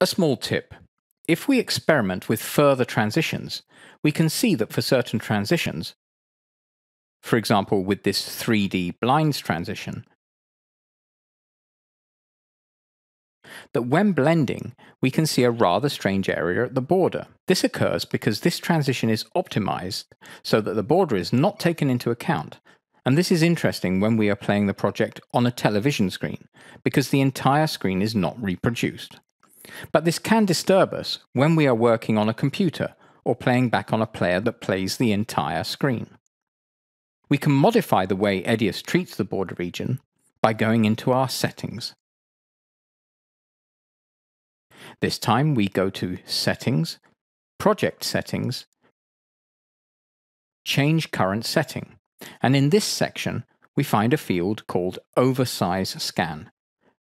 A small tip. If we experiment with further transitions, we can see that for certain transitions, for example with this 3D blinds transition, that when blending, we can see a rather strange area at the border. This occurs because this transition is optimized so that the border is not taken into account. And this is interesting when we are playing the project on a television screen, because the entire screen is not reproduced. But this can disturb us when we are working on a computer or playing back on a player that plays the entire screen. We can modify the way Edius treats the border region by going into our settings. This time we go to Settings, Project Settings, Change Current Setting, and in this section we find a field called Oversize Scan.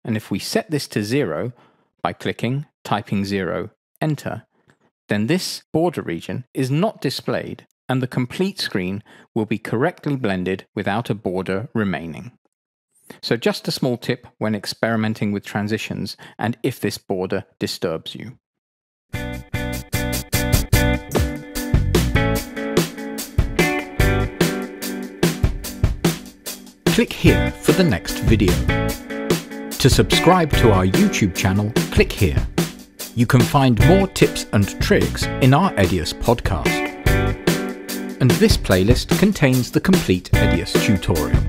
And if we set this to 0 by clicking, typing 0, enter, then this border region is not displayed and the complete screen will be correctly blended without a border remaining. So just a small tip when experimenting with transitions and if this border disturbs you. Click here for the next video. To subscribe to our YouTube channel, click here. You can find more tips and tricks in our Edius podcast. And this playlist contains the complete Edius tutorial.